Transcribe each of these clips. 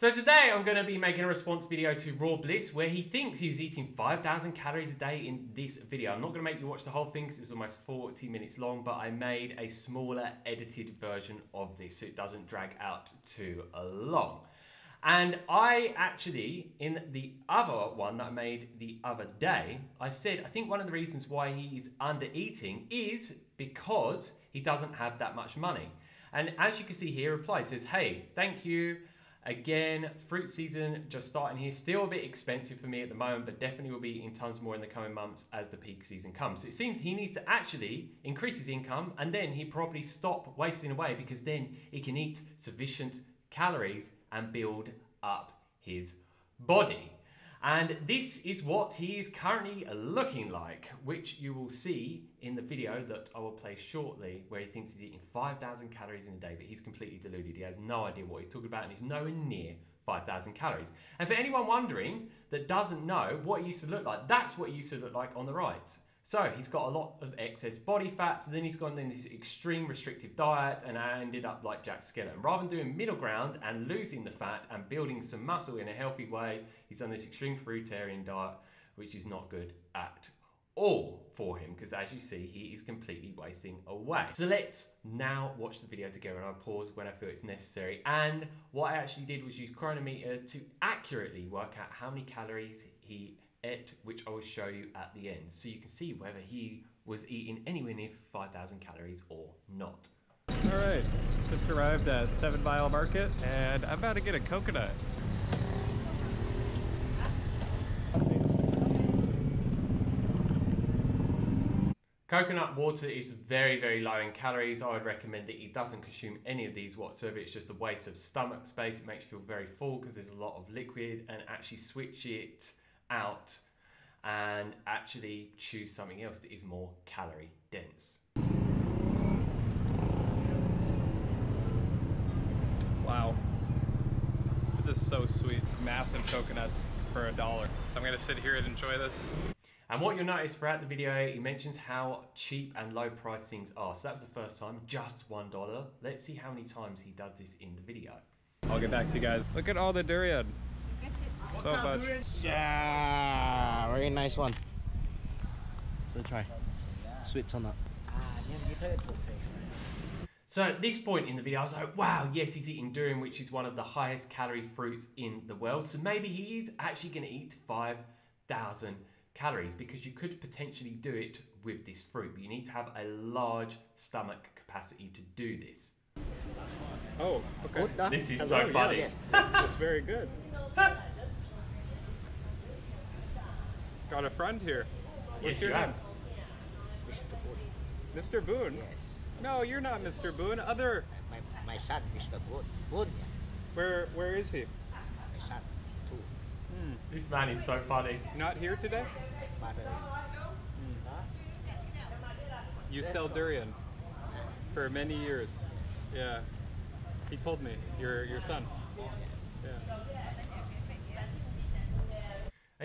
So today I'm going to be making a response video to Raw Bliss where he thinks he was eating 5,000 calories a day in this video. I'm not going to make you watch the whole thing because it's almost 40 minutes long, but I made a smaller edited version of this so it doesn't drag out too long. And I actually, in the other one that I made the other day, I said I think one of the reasons why he's under eating is because he doesn't have that much money. And as you can see here, reply says, hey, thank you. Again, fruit season just starting here. Still a bit expensive for me at the moment, but definitely will be in tons more in the coming months as the peak season comes. So it seems he needs to actually increase his income and then he probably stop wasting away because then he can eat sufficient calories and build up his body. And this is what he is currently looking like, which you will see in the video that I will play shortly, where he thinks he's eating 5,000 calories in a day, but he's completely deluded. He has no idea what he's talking about, and he's nowhere near 5,000 calories. And for anyone wondering that doesn't know what he used to look like, that's what he used to look like on the right. So he's got a lot of excess body fat, so then he's gone in this extreme restrictive diet and I ended up like Jack Skeleton. Rather than doing middle ground and losing the fat and building some muscle in a healthy way, he's done this extreme fruitarian diet, which is not good at all for him because as you see he is completely wasting away. So let's now watch the video together and I'll pause when I feel it's necessary and what I actually did was use Cronometer to accurately work out how many calories he ate, which I will show you at the end. So you can see whether he was eating anywhere near 5,000 calories or not. All right, just arrived at Seven Mile Market and I'm about to get a coconut. Coconut water is very, very low in calories. I would recommend that he doesn't consume any of these whatsoever. It's just a waste of stomach space. It makes you feel very full because there's a lot of liquid and actually switch it out and actually choose something else that is more calorie dense. Wow. This is so sweet. It's massive coconuts for a dollar. So I'm gonna sit here and enjoy this. And what you'll notice throughout the video, he mentions how cheap and low price things are. So that was the first time, just $1. Let's see how many times he does this in the video. I'll get back to you guys. Look at all the durian. So much. Yeah, very nice one. So try. Sweet on that. So at this point in the video, I was like, wow, yes, he's eating durian, which is one of the highest calorie fruits in the world. So maybe he is actually going to eat 5,000 calories because you could potentially do it with this fruit, but you need to have a large stomach capacity to do this. Oh, okay. This is Hello, so funny. yes. That's very good. Got a friend here. What's Yes, your you name? have. Mr. Boone? Yes. No, you're not Mr. Boone. Other. Uh, my, my son, Mr. Boone. Boone, yeah. Where Where is he? My son, too. Hmm. This man is so funny. Not here today? But uh, hmm. You sell durian uh-huh. for many years. Yeah. He told me. Your your son. Yeah.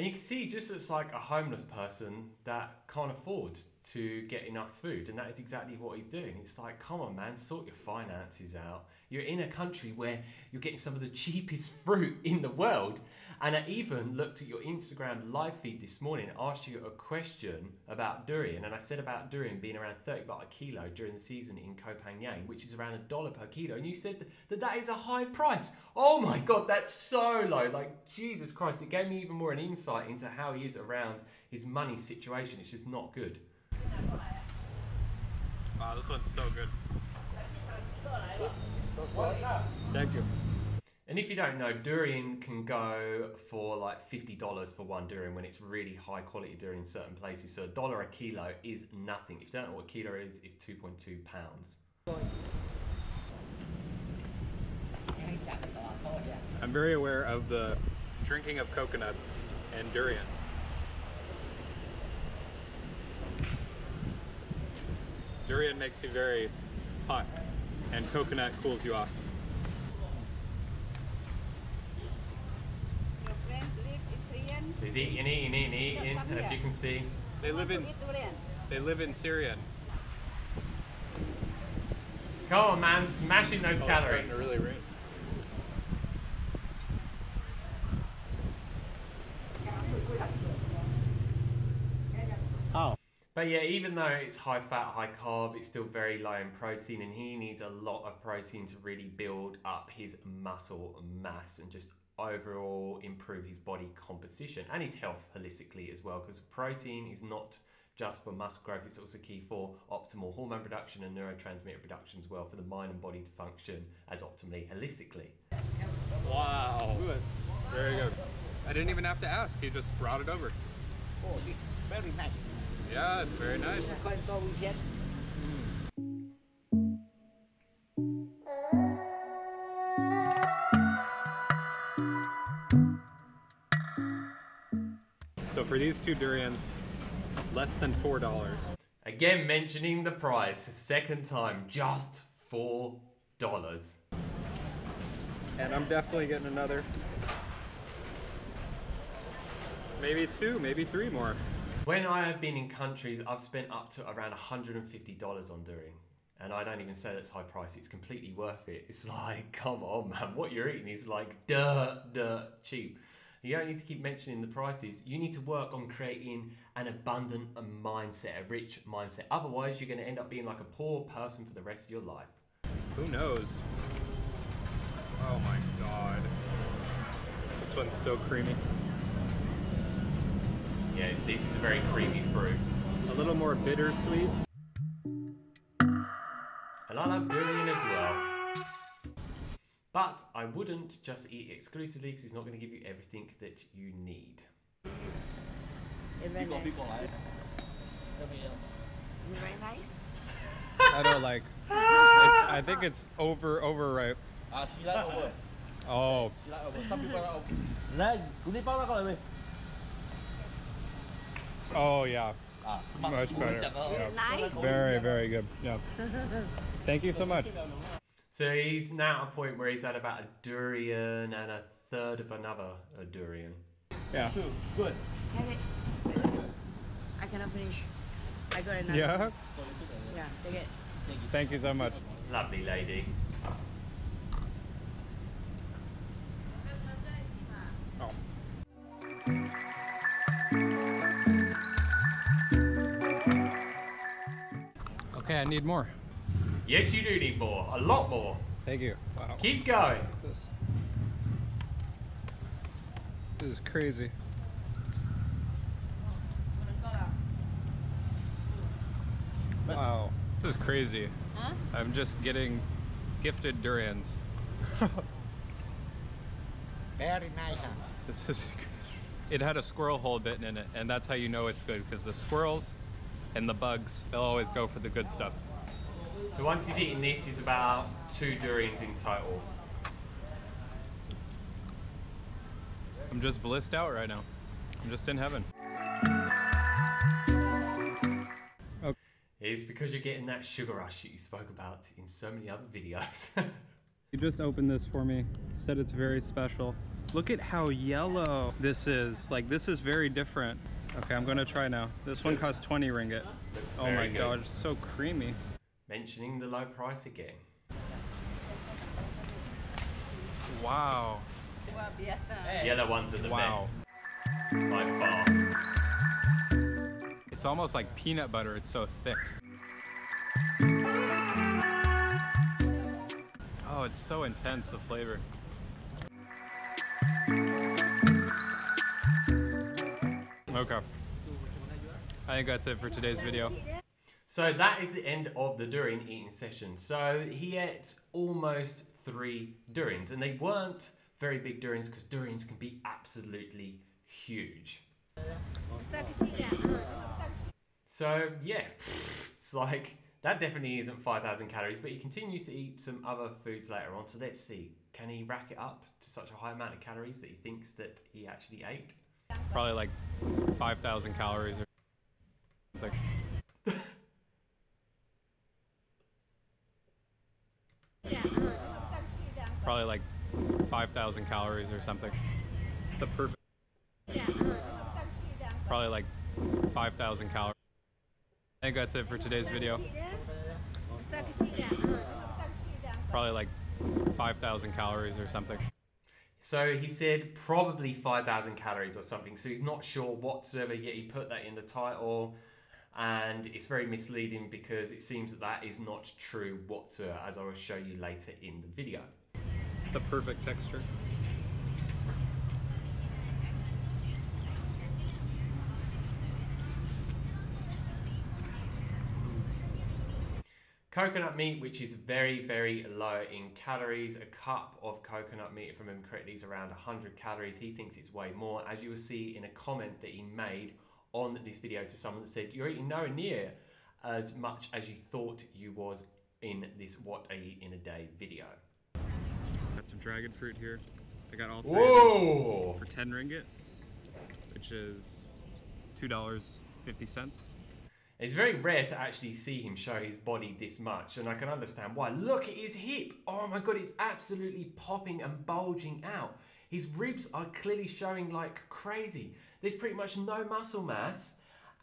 And you can see just it's like a homeless person that can't afford to get enough food. And that is exactly what he's doing. It's like, come on, man, sort your finances out. You're in a country where you're getting some of the cheapest fruit in the world. And I even looked at your Instagram live feed this morning, and asked you a question about durian. And I said about durian being around 30 baht a kilo during the season in Koh Phangan, which is around a dollar per kilo. And you said that that is a high price. Oh my God, that's so low. Like, Jesus Christ, it gave me even more an insight into how he is around his money situation. It's just not good. Wow, this one's so good. Thank you. And if you don't know, durian can go for like $50 for one durian when it's really high quality durian in certain places. So a dollar a kilo is nothing. If you don't know what a kilo is, it's 2.2 pounds. I'm very aware of the drinking of coconuts and durian. Durian makes you very hot, and coconut cools you off. So he's eating and eating and eating and eating, and as you can see, they live in they live in Syria. Come on, man, smashing those oh, calories. It's really rain. Oh. But yeah, even though it's high fat, high carb, it's still very low in protein, and he needs a lot of protein to really build up his muscle mass and just overall improve his body composition and his health holistically as well. Because protein is not just for muscle growth, it's also key for optimal hormone production and neurotransmitter production as well for the mind and body to function as optimally holistically. Wow. Good. Very good. I didn't even have to ask. He just brought it over. Oh, this very nice. Yeah, it's very nice. These two durians, less than four dollars. Again, mentioning the price, second time, just $4. And I'm definitely getting another. Maybe two, maybe three more. When I have been in countries, I've spent up to around $150 on durian. And I don't even say that's high price, it's completely worth it. It's like, come on, man, what you're eating is like dirt, dirt cheap. You don't need to keep mentioning the prices. You need to work on creating an abundant mindset, a rich mindset. Otherwise, you're going to end up being like a poor person for the rest of your life. Who knows? Oh my god. This one's so creamy. Yeah, this is a very creamy fruit. A little more bittersweet. And I love durian as well. But I wouldn't just eat exclusively because it's not going to give you everything that you need. It's very nice. Very nice. I don't like. It's, I think it's over overripe. Ah, she like over. Oh, She like over. Some people like over. Này, cũng đi bao ra coi mày. oh yeah. À, Much better. Yeah. Nice. Very, very good. Yeah. Thank you so much. So he's now at a point where he's had about a durian and a third of another a durian. Yeah. Two. Good. Have it. I cannot finish. I got another. Yeah. Yeah, take it. Thank you so much. Lovely lady. Oh. Okay, I need more. Yes, you do need more. A lot more. Thank you. Wow. Keep going. This. This is crazy. Wow. This is crazy. Huh? I'm just getting gifted durians. Very nice. This is. It had a squirrel hole bitten in it, and that's how you know it's good because the squirrels and the bugs, they'll always go for the good stuff. So once he's eaten this, he's about two durians in total. I'm just blissed out right now. I'm just in heaven. It's because you're getting that sugar rush that you spoke about in so many other videos. You just opened this for me, said it's very special. Look at how yellow this is. Like, this is very different. Okay, I'm gonna try now. This one costs 20 ringgit. Looks Oh my good. god, it's so creamy. Mentioning the low price again. Wow. Wah, biasa. Yellow ones are the Wow. best. By far. It's almost like peanut butter, it's so thick. Oh, it's so intense, the flavor. Okay. I think that's it for today's video. So that is the end of the durian eating session. So he ate almost three durians, and they weren't very big durians because durians can be absolutely huge. So yeah, it's like that definitely isn't 5,000 calories, but he continues to eat some other foods later on. So let's see, can he rack it up to such a high amount of calories that he thinks that he actually ate? Probably like 5,000 calories or Probably like 5,000 calories or something. The perfect. Probably like 5,000 calories. I think that's it for today's video. Probably like 5,000 calories or something. So he said probably 5,000 calories or something. So he's not sure whatsoever, yet he put that in the title. and it's very misleading because it seems that that is not true whatsoever, as I will show you later in the video. The perfect texture. Coconut meat, which is very, very low in calories. A cup of coconut meat, if I remember correctly, is around 100 calories. He thinks it's way more. As you will see in a comment that he made on this video to someone that said, You're eating nowhere near as much as you thought you was in this What I Eat in a Day video. Got some dragon fruit here. I got all three Whoa! of these for 10 ringgit, which is $2.50. It's very rare to actually see him show his body this much, and I can understand why. Look at his hip. Oh my god, it's absolutely popping and bulging out. His ribs are clearly showing like crazy. There's pretty much no muscle mass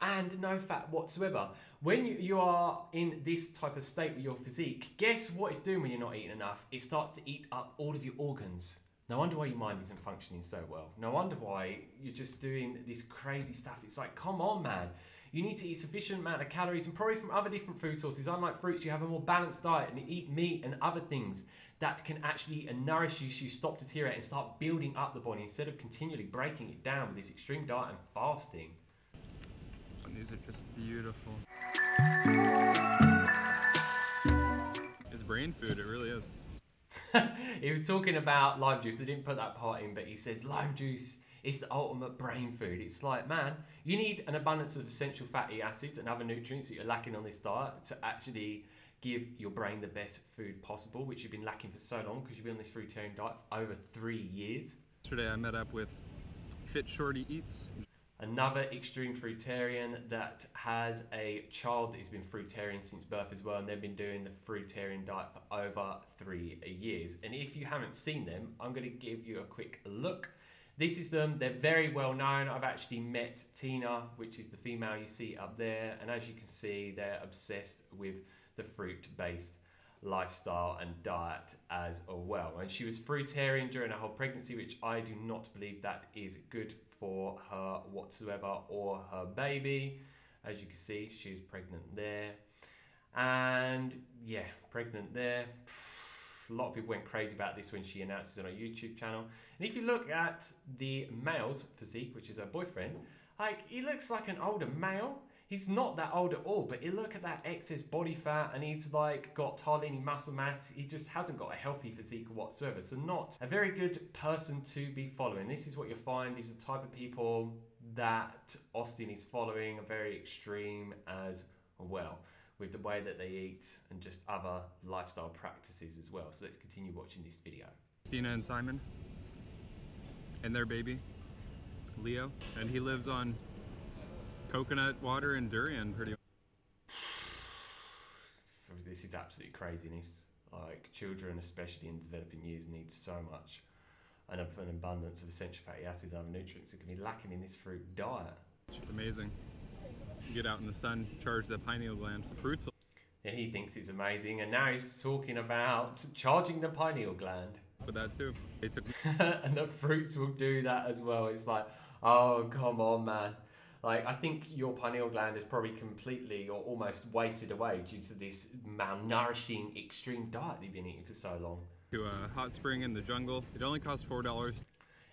and no fat whatsoever. When you, are in this type of state with your physique, guess what it's doing when you're not eating enough? It starts to eat up all of your organs. No wonder why your mind isn't functioning so well. No wonder why you're just doing this crazy stuff. It's like, come on, man. You need to eat sufficient amount of calories and probably from other different food sources. Unlike fruits, you have a more balanced diet and eat meat and other things that can actually nourish you so you stop deteriorating and start building up the body instead of continually breaking it down with this extreme diet and fasting. And these are just beautiful. It's brain food, it really is. he was talking about lime juice. I didn't put that part in, but he says lime juice is the ultimate brain food. It's like, man, you need an abundance of essential fatty acids and other nutrients that you're lacking on this diet to actually give your brain the best food possible, which you've been lacking for so long because you've been on this fruitarian diet for over three years. Yesterday I met up with Fit Shorty Eats. Another extreme fruitarian that has a child that has been fruitarian since birth as well, and they've been doing the fruitarian diet for over three years. And if you haven't seen them, I'm going to give you a quick look. This is them. They're very well known. I've actually met Tina, which is the female you see up there, and as you can see, they're obsessed with the fruit-based lifestyle and diet as well. And she was fruitarian during her whole pregnancy, which I do not believe that is good for her whatsoever or her baby. As you can see, she's pregnant there. And yeah, pregnant there. A lot of people went crazy about this when she announced it on her YouTube channel. And if you look at the male's physique, which is her boyfriend, like he looks like an older male. He's not that old at all, but you look at that excess body fat and he's like got hardly any muscle mass. He just hasn't got a healthy physique whatsoever. So not a very good person to be following. This is what you'll find. These are the type of people that Austin is following, very extreme as well with the way that they eat and just other lifestyle practices as well. So let's continue watching this video. Tina and Simon and their baby, Leo. And he lives on coconut water and durian pretty much. This is absolute craziness. Like children, especially in developing years, need so much and an abundance of essential fatty acids and other nutrients that can be lacking in this fruit diet. It's amazing. Get out in the sun, charge the pineal gland. Fruits Then he thinks it's amazing, and now he's talking about charging the pineal gland. with that too. And the fruits will do that as well. It's like, oh, come on, man. Like, I think your pineal gland is probably completely or almost wasted away due to this malnourishing, extreme diet you've been eating for so long. to a hot spring in the jungle. It only costs four dollars.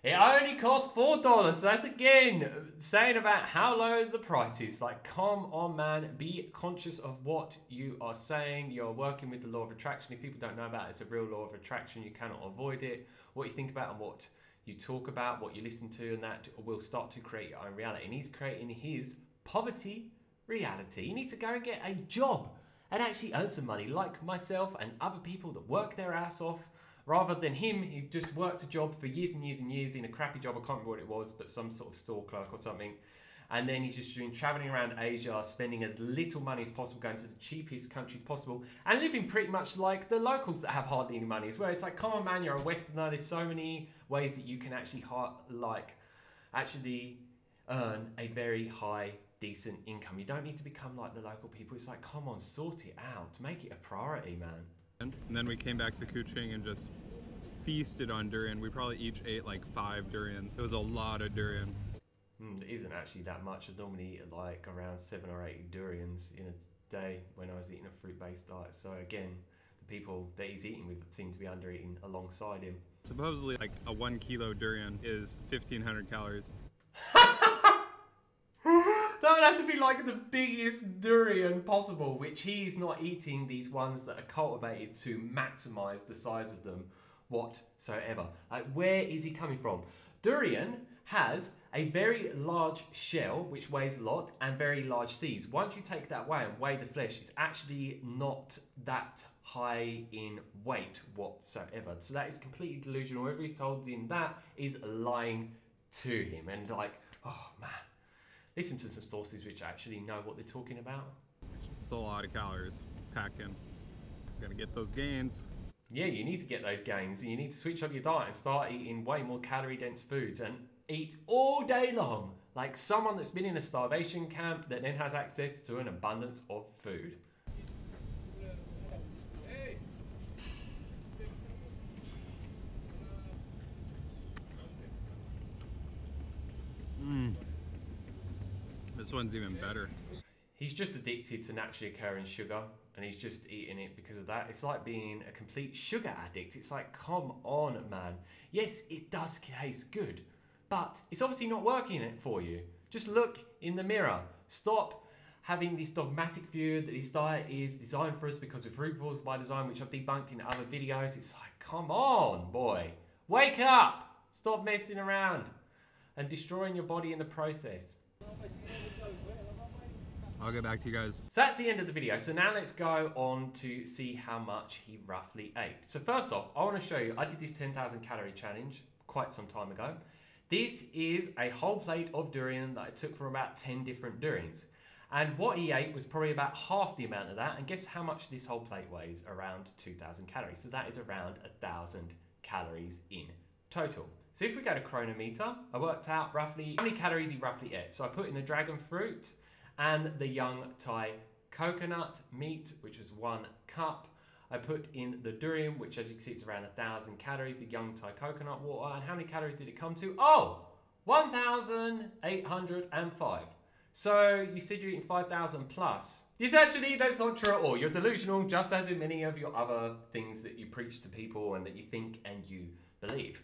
It only costs four dollars. That's again saying about how low the price is. Like, come on, man. Be conscious of what you are saying. You're working with the law of attraction. If people don't know about it, it's a real law of attraction. You cannot avoid it. What you think about and what you talk about, what you listen to, and that will start to create your own reality. And he's creating his poverty reality. You need to go and get a job and actually earn some money, like myself and other people that work their ass off rather than him who just worked a job for years and years and years in a crappy job. I can't remember what it was, but some sort of store clerk or something. And then he's just doing traveling around Asia, spending as little money as possible, going to the cheapest countries possible, and living pretty much like the locals that have hardly any money as well. It's like, come on, man, you're a Westerner. There's so many ways that you can actually like actually earn a very high, decent income. You don't need to become like the local people. It's like, come on, sort it out, make it a priority, man. And then we came back to Kuching and just feasted on durian. We probably each ate like five durians. It was a lot of durian. Mm, it isn't actually that much. I normally eat like around seven or eight durians in a day when I was eating a fruit based diet. So again, the people that he's eating with seem to be under eating alongside him. Supposedly, like a one kilo durian is 1500 calories. that would have to be like the biggest durian possible, which he's not eating these ones that are cultivated to maximize the size of them whatsoever. Like, where is he coming from? Durian has a very large shell, which weighs a lot, and very large seeds. Once you take that away and weigh the flesh, it's actually not that high in weight whatsoever. So that is completely delusional. Whoever he's told him that is lying to him. And like, oh man, listen to some sources which actually know what they're talking about. It's a lot of calories packed in. Gotta get those gains. Yeah, you need to get those gains. You need to switch up your diet and start eating way more calorie dense foods and eat all day long like someone that's been in a starvation camp that then has access to an abundance of food. Mmm. This one's even better. He's just addicted to naturally occurring sugar and he's just eating it because of that. It's like being a complete sugar addict. It's like, come on, man. Yes, it does taste good, but it's obviously not working it for you. Just look in the mirror. Stop having this dogmatic view that this diet is designed for us because of fruit rules by design, which I've debunked in other videos. It's like, come on, boy. Wake up! Stop messing around and destroying your body in the process. I'll get back to you guys. So that's the end of the video. So now let's go on to see how much he roughly ate. So first off, I want to show you, I did this 10,000 calorie challenge quite some time ago. This is a whole plate of durian that I took from about 10 different durians. And what he ate was probably about half the amount of that. And guess how much this whole plate weighs? Around 2,000 calories. So that is around 1,000 calories in total. So if we go to Cronometer, I worked out roughly how many calories he roughly ate. So I put in the dragon fruit, and the young Thai coconut meat, which was one cup. I put in the durian, which as you can see is around a thousand calories, the young Thai coconut water. And how many calories did it come to? Oh, 1,805. So you said you're eating 5,000 plus. It's actually, that's not true at all. You're delusional, just as with many of your other things that you preach to people and that you think and you believe.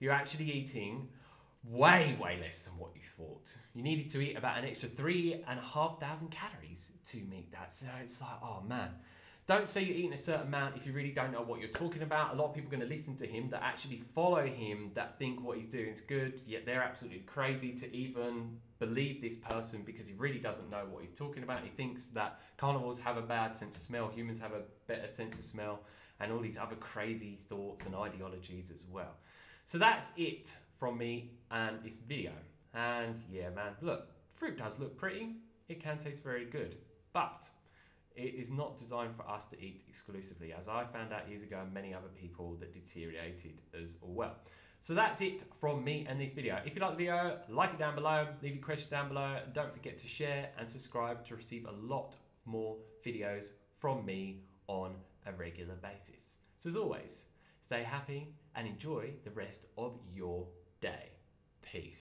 You're actually eating way, way less than what you thought. You needed to eat about an extra three and a half thousand calories to meet that. So it's like, oh man. Don't say you're eating a certain amount if you really don't know what you're talking about. A lot of people are going to listen to him that actually follow him, that think what he's doing is good, yet they're absolutely crazy to even believe this person because he really doesn't know what he's talking about. He thinks that carnivores have a bad sense of smell, humans have a better sense of smell, and all these other crazy thoughts and ideologies as well. So that's it from me and this video. And yeah, man, look, fruit does look pretty. It can taste very good, but it is not designed for us to eat exclusively, as I found out years ago and many other people that deteriorated as well. So that's it from me and this video. If you like the video, like it down below, leave your question down below. Don't forget to share and subscribe to receive a lot more videos from me on a regular basis. So as always, stay happy and enjoy the rest of your day. Peace.